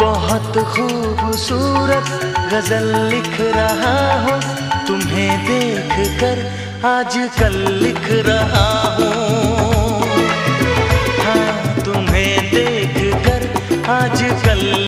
बहुत खूबसूरत गज़ल लिख रहा हूँ, तुम्हें देख कर आज कल लिख रहा हूँ। हाँ तुम्हें देख कर आज कल